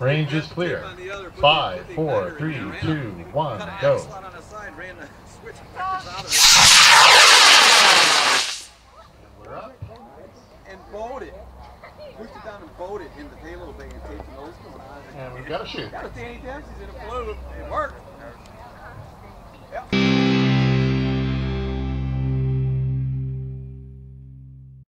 Range is clear. Five, four, three, two, one, go. and bowed it. Pushed it down and bowed it in the payload bay and taped the nose cone on. And we've got a chute. Got a Danny Dempsey's in a flew. It worked.